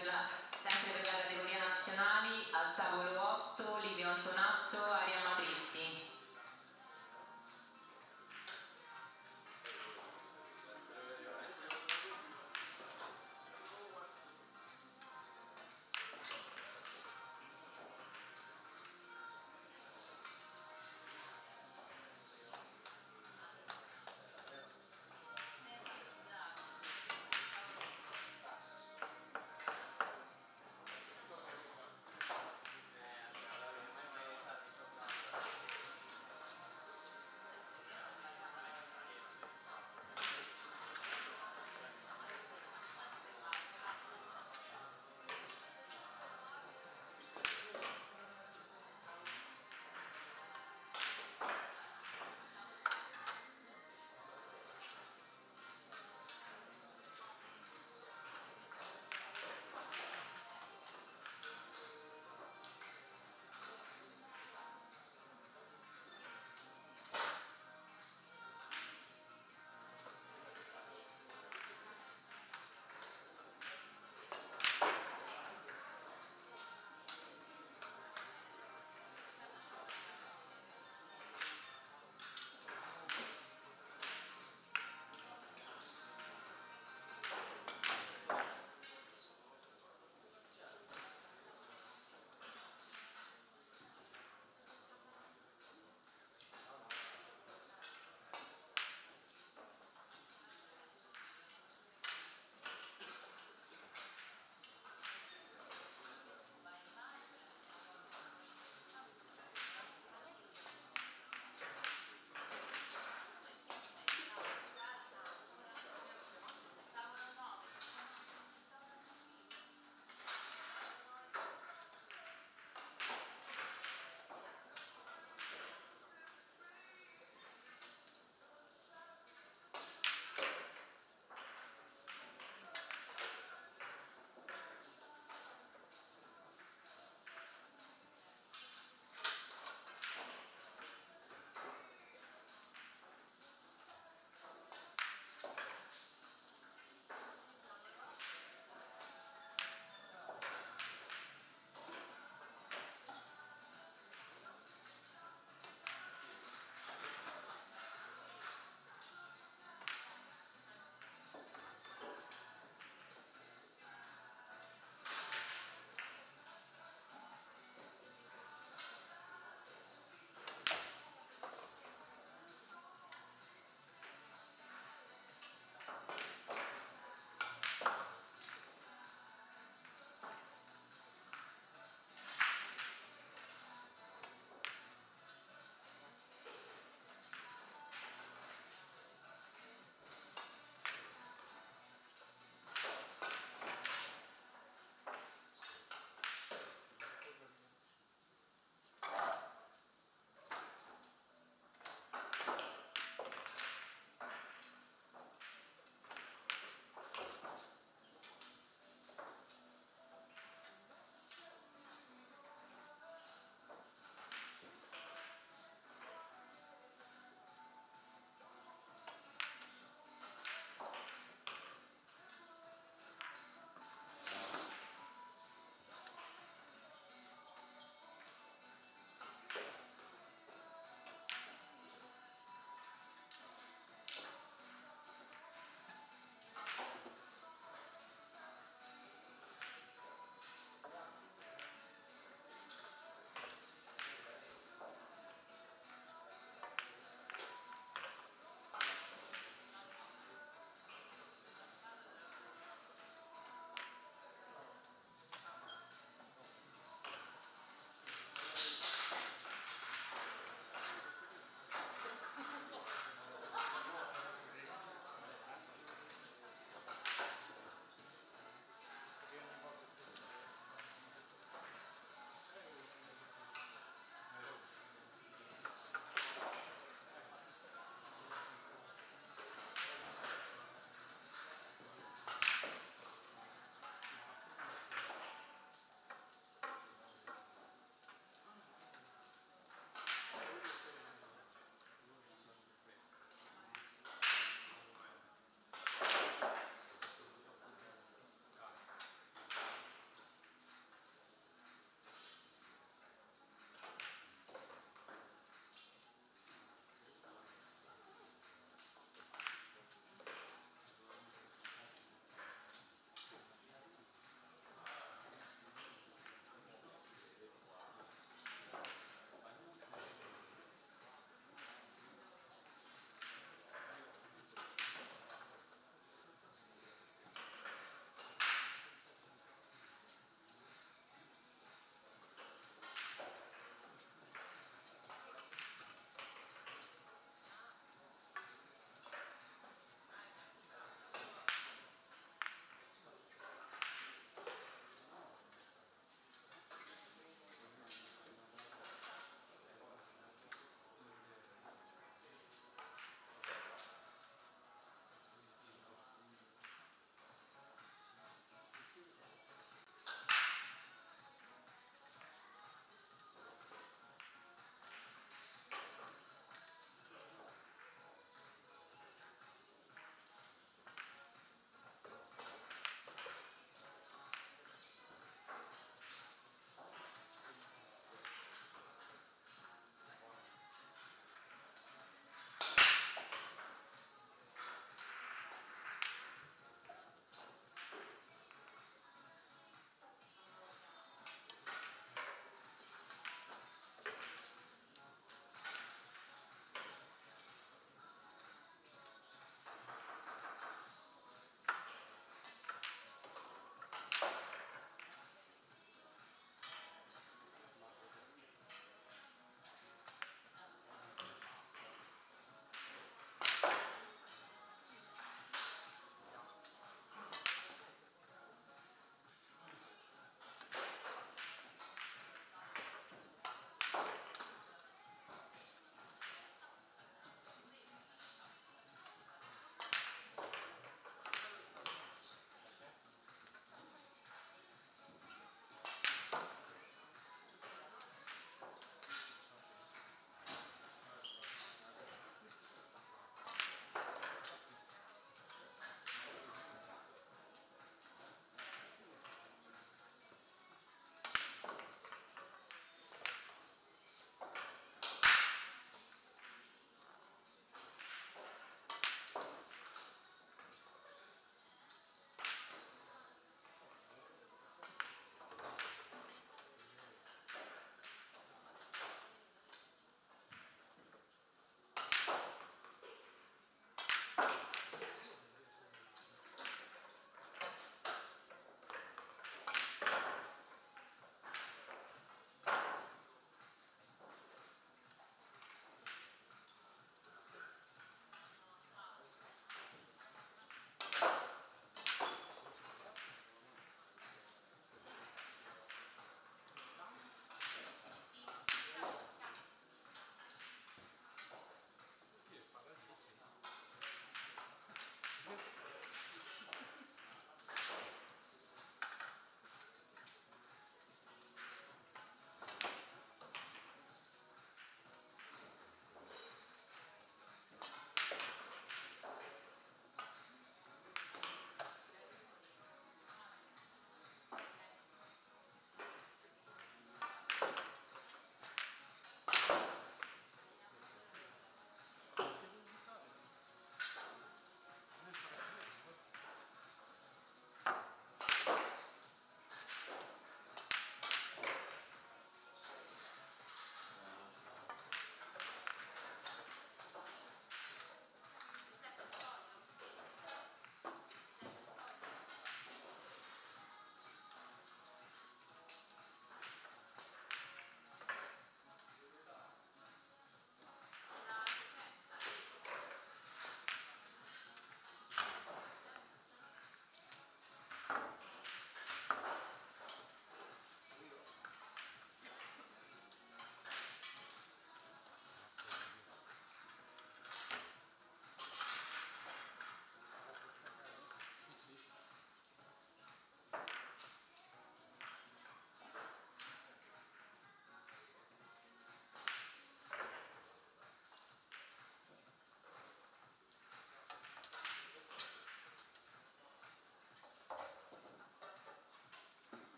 della, sempre della categoria nazionali al tavolo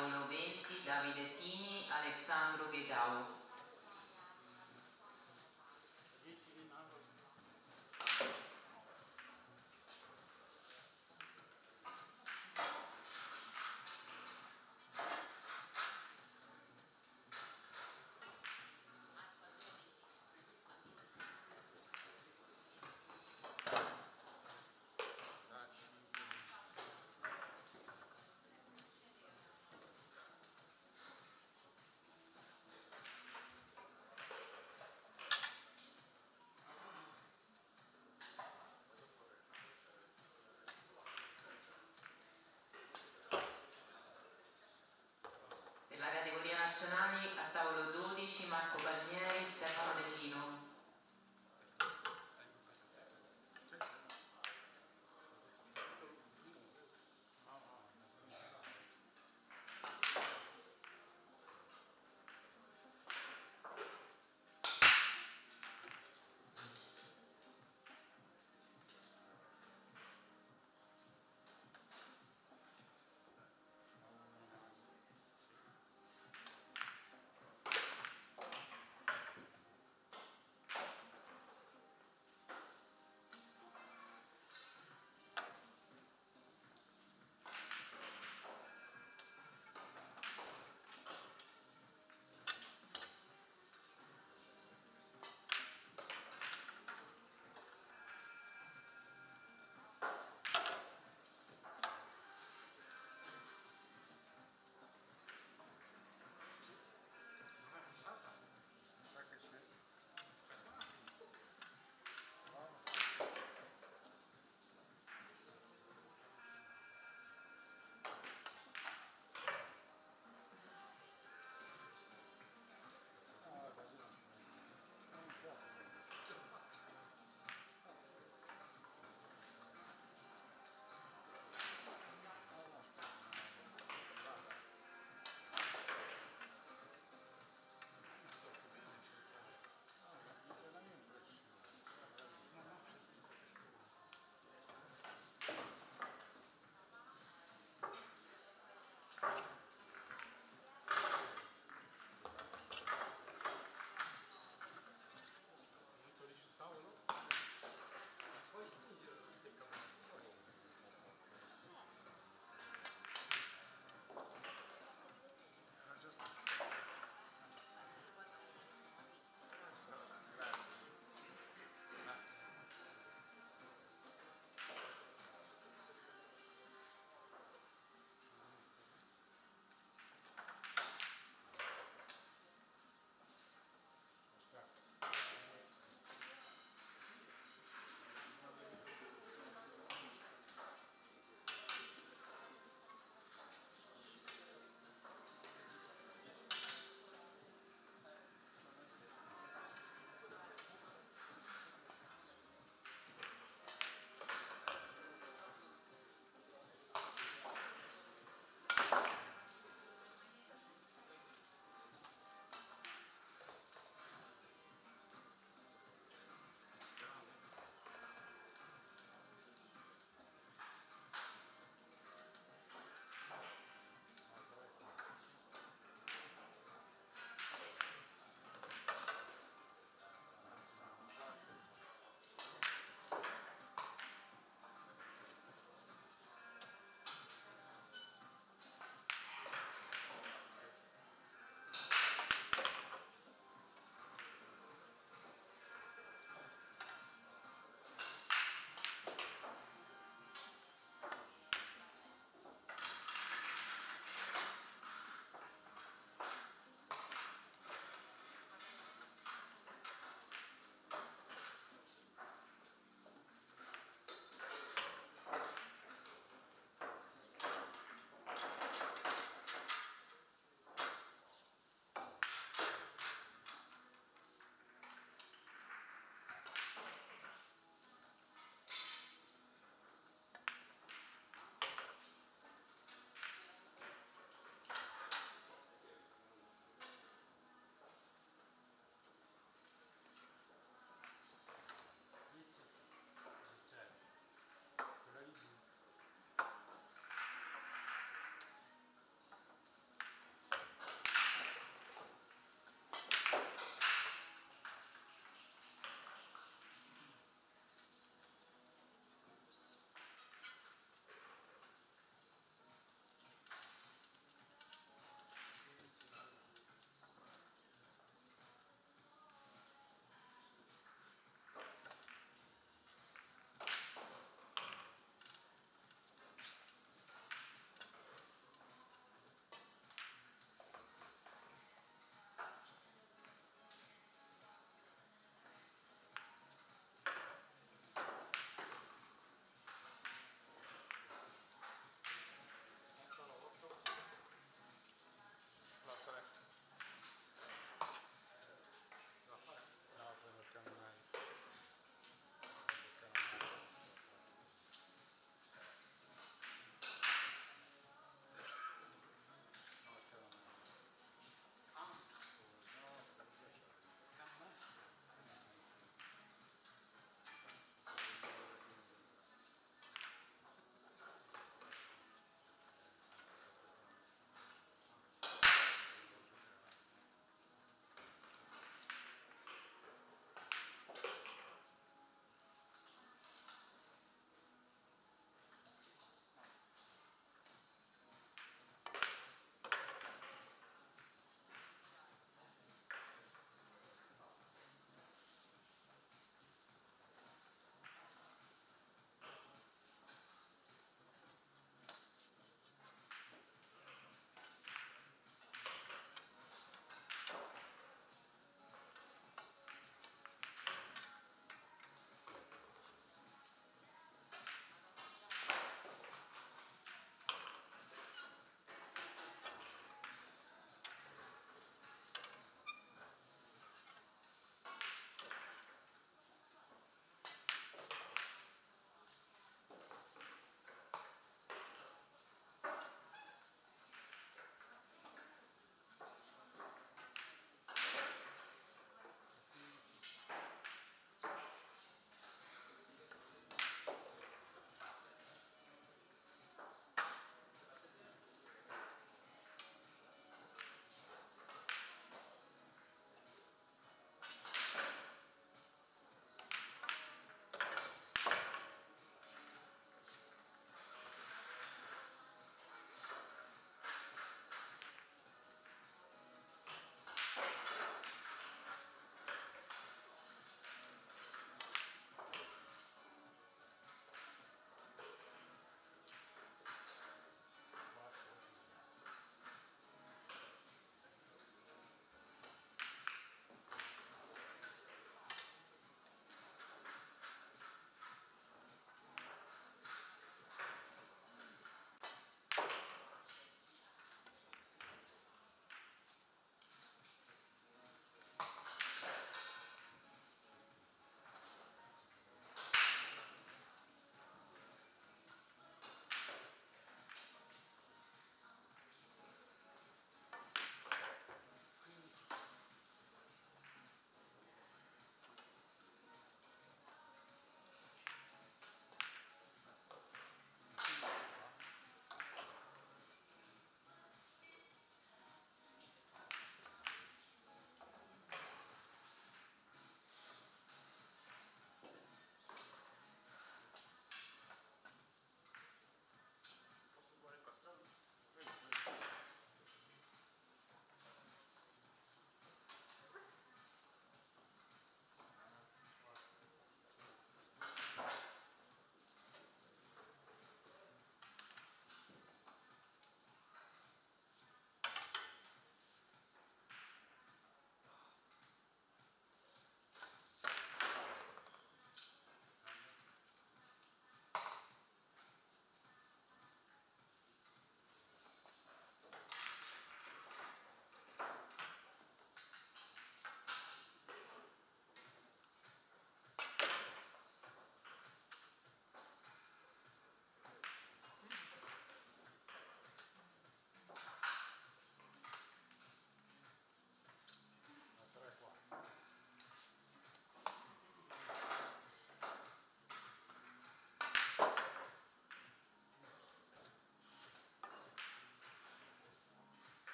tavolo 20 Davide Sini, Alessandro Ghetau. Nazionali a tavolo 12 Marco Palmieri, Stefano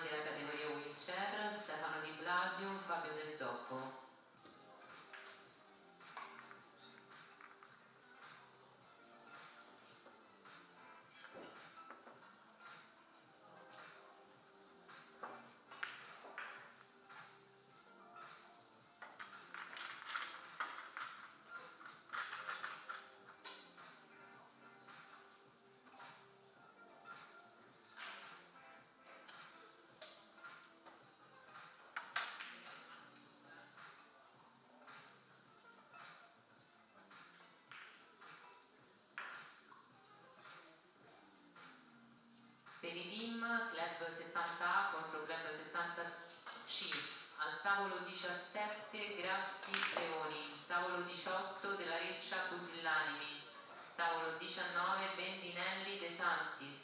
della categoria wheelchair, Stefano Di Blasio, Fabio Del Dellino. club 70A contro club 70C. Al tavolo 17 Grassi Leoni, tavolo 18 della Reccia Pusillanimi, tavolo 19 Bendinelli De Santis,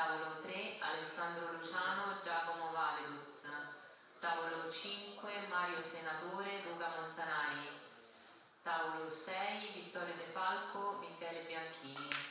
Alessandro Luciano, Giacomo Valeduz. Tavolo 5 Mario Senatore, Luca Montanari. Tavolo 6 Vittorio De Falco, Michele Bianchini.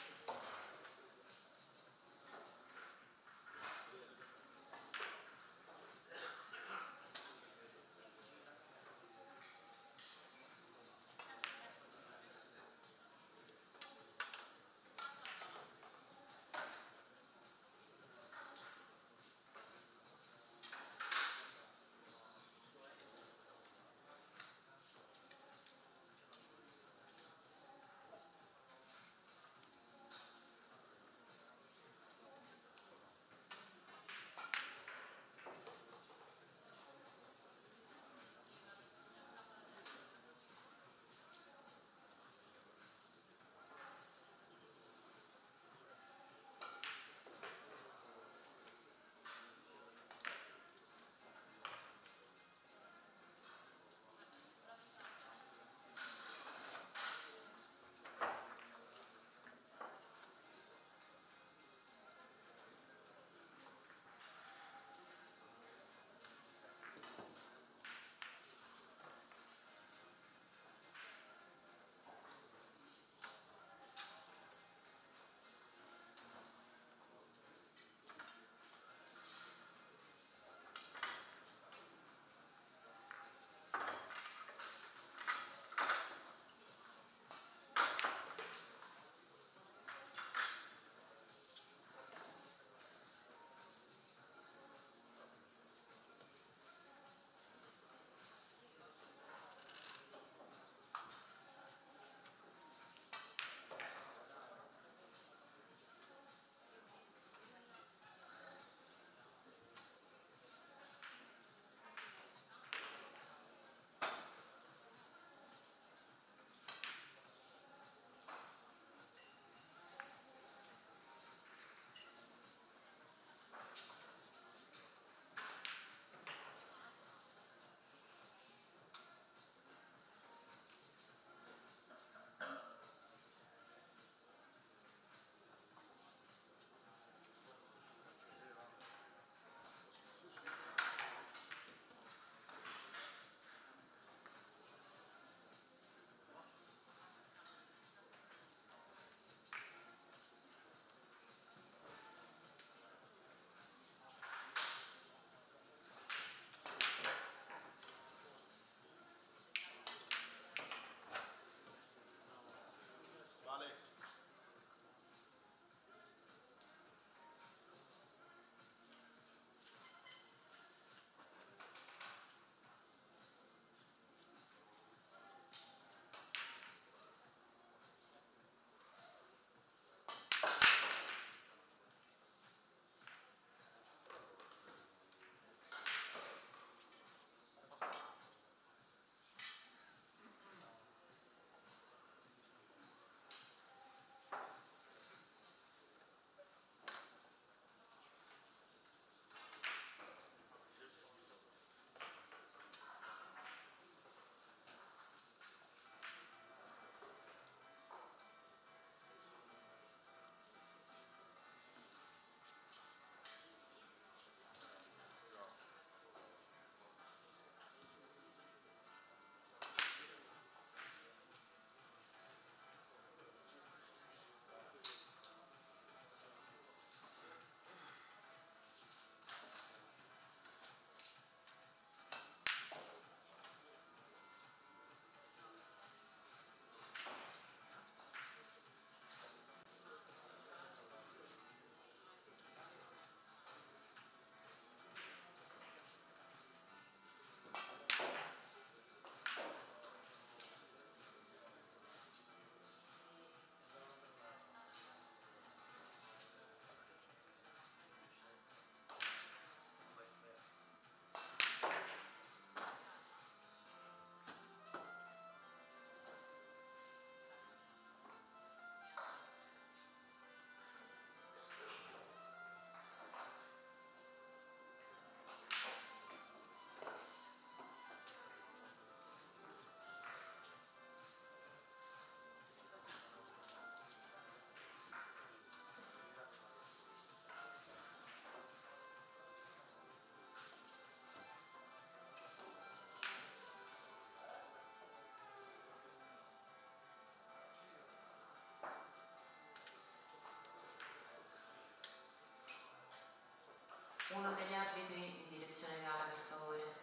Uno degli arbitri in direzione gara, per favore.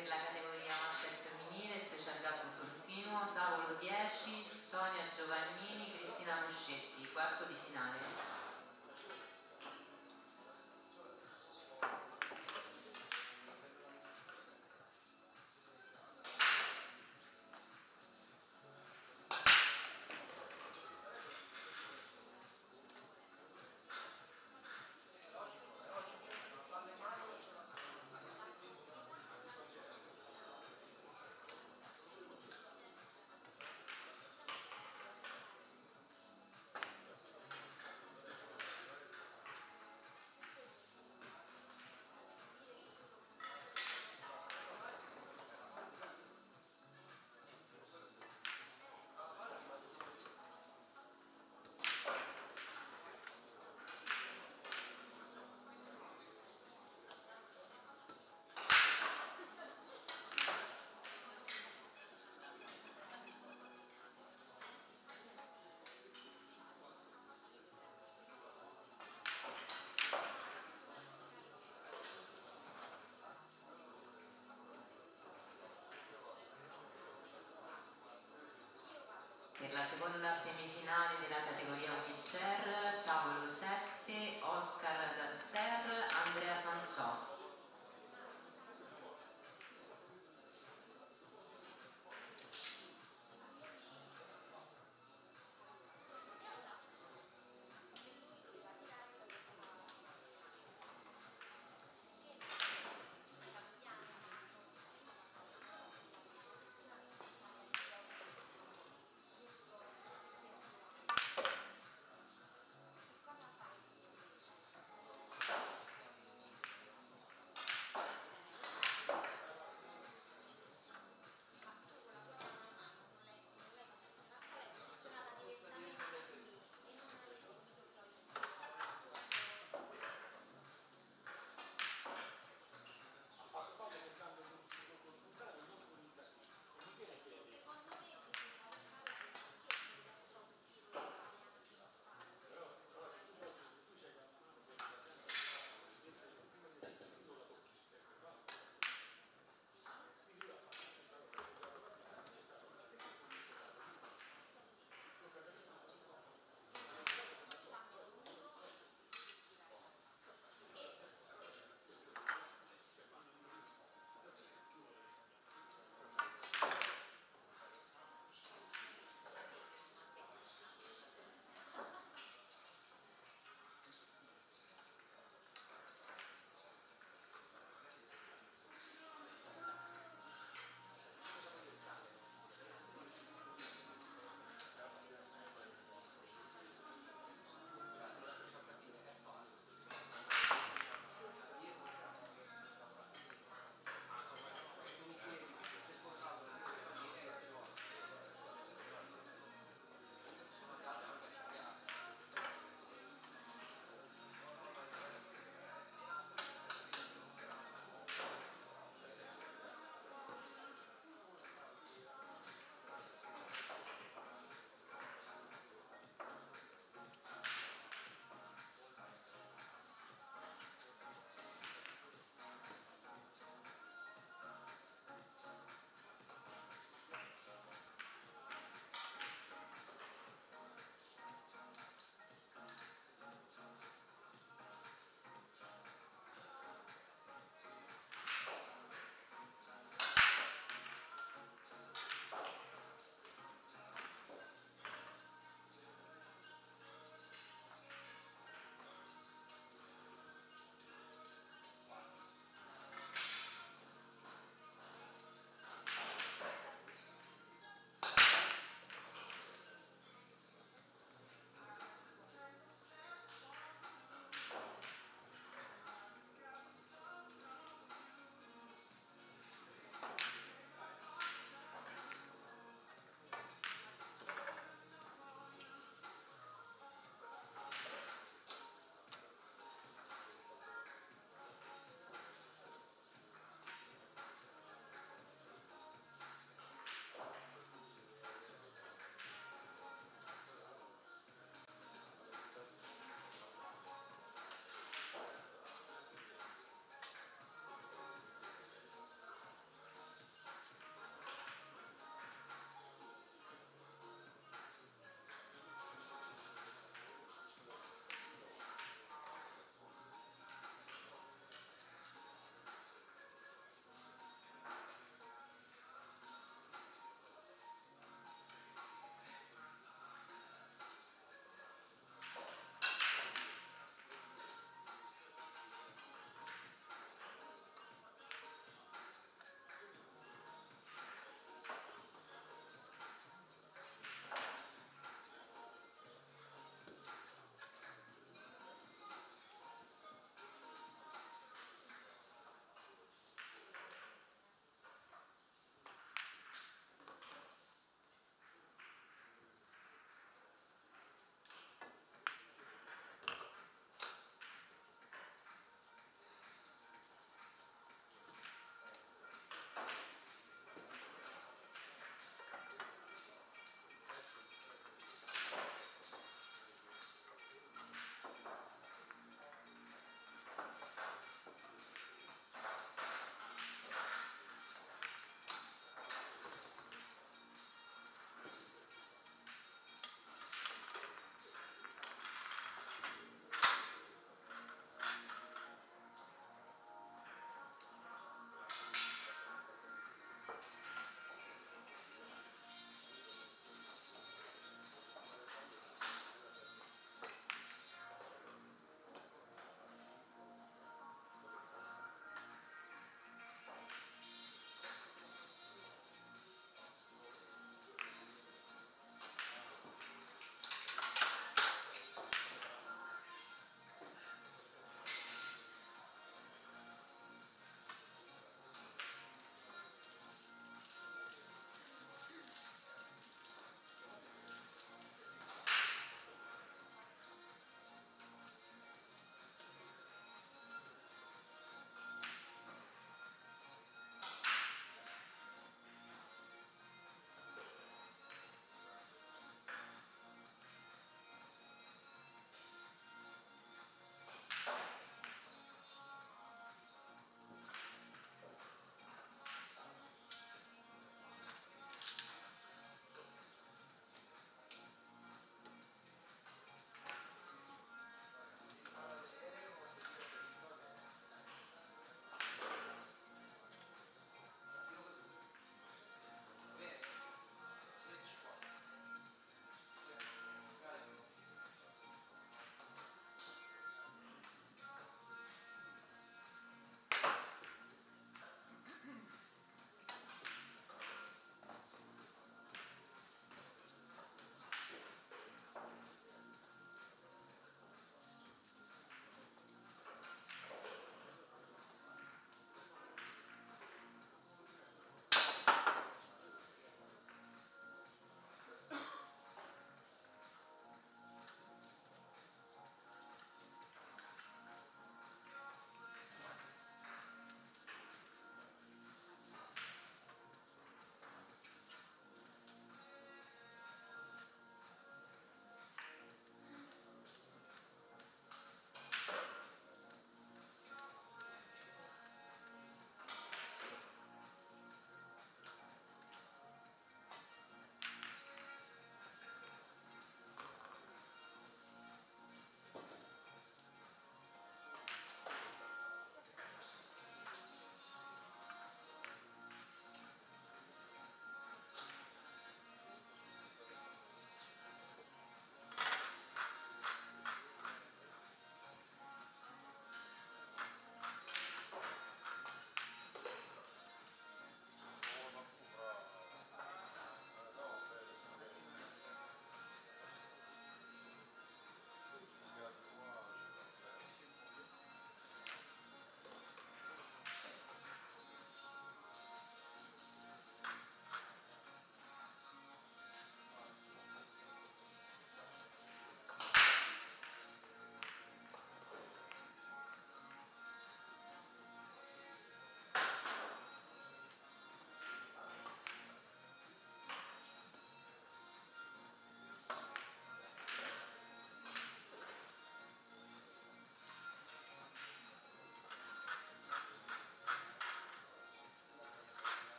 Per la categoria master femminile, specialità punto continuo, tavolo 10, Sonia Giovannini, Cristina Muscetti, quarto di finale. Per la seconda semifinale della categoria wheelchair, tavolo 7, Oscar Dalzer, Andrea Sansò.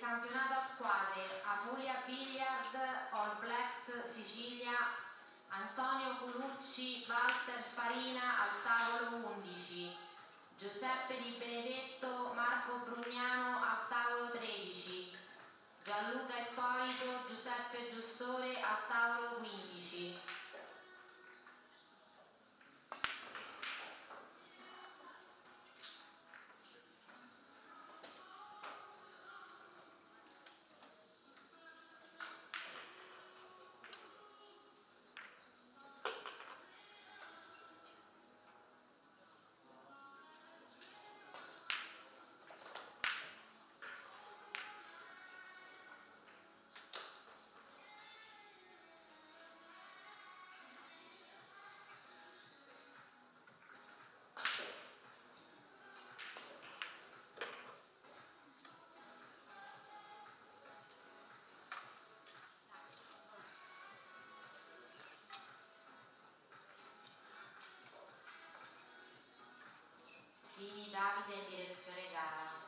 Campionato a squadre Apulia Billiard, All Blacks Sicilia, Antonio Culucci, Walter Farina al tavolo 11, Giuseppe Di Benedetto, Marco Brugnano al tavolo 13, Gianluca Ippolito, Giuseppe Giustore al tavolo 15. Davide, direzione gara.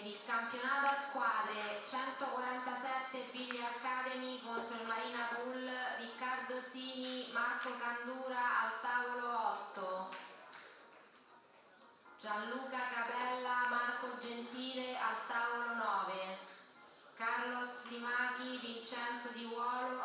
Per il campionato a squadre 147 Billy Academy contro il Marina Pool Riccardo Sini, Marco Candura al tavolo 8. Gianluca Capella, Marco Gentile al tavolo 9. Carlos Limachi, Vincenzo Di Vuolo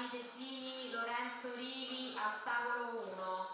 Davide Sini, Lorenzo Rivi al tavolo 1.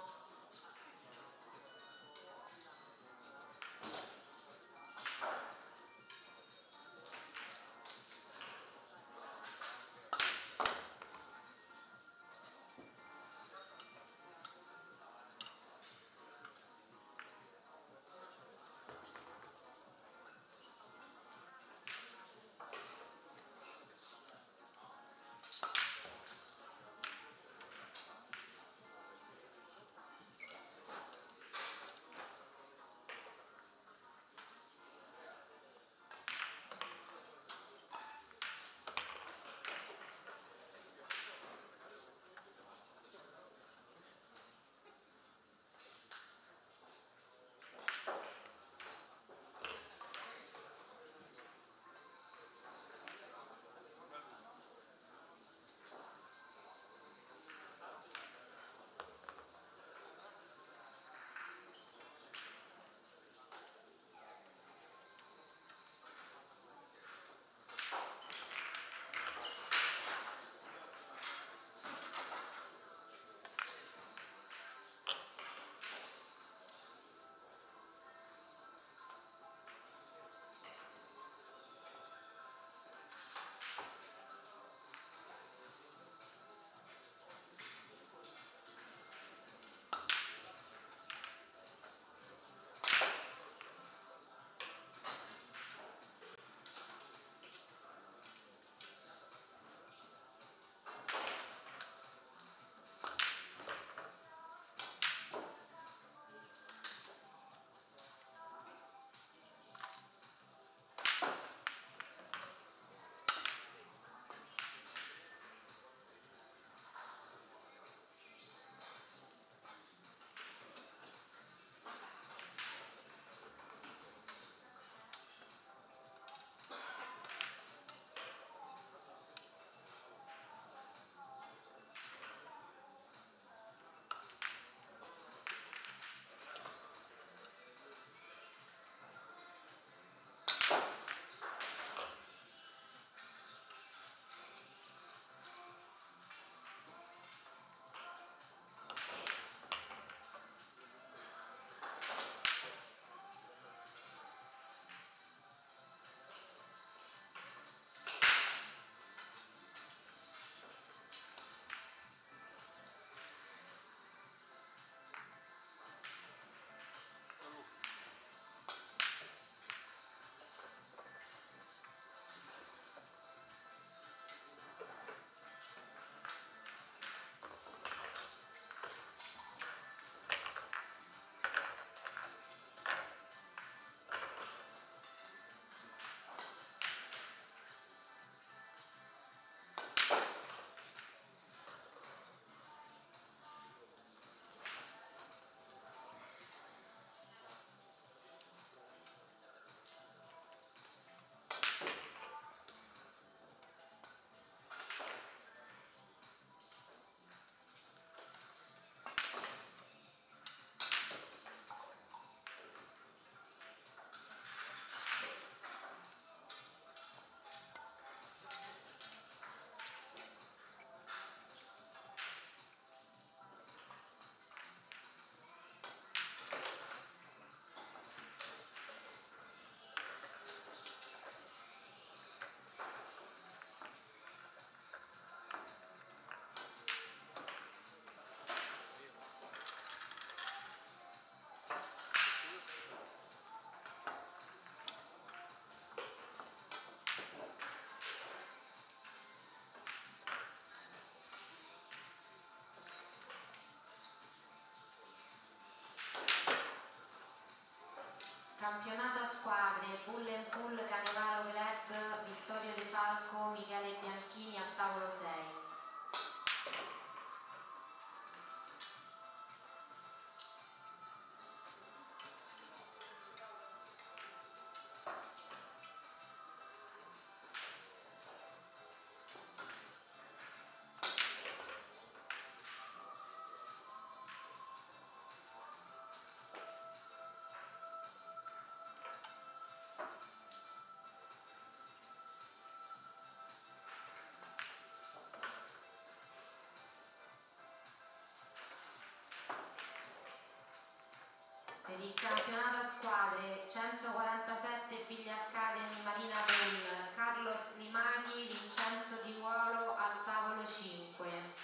Campionato a squadre, Bull and Pull Canevaro Club, Vittorio De Falco, Michele Bianchini a tavolo 6. Il campionato a squadre 147 Billy Academy Marina Pool, Carlos Limaghi, Vincenzo Di Ruolo al tavolo 5.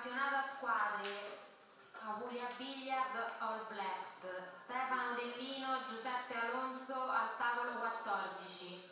campionato a squadre Apulia Billiard All Blacks, Stefano Dellino, Giuseppe Alonso al tavolo 14.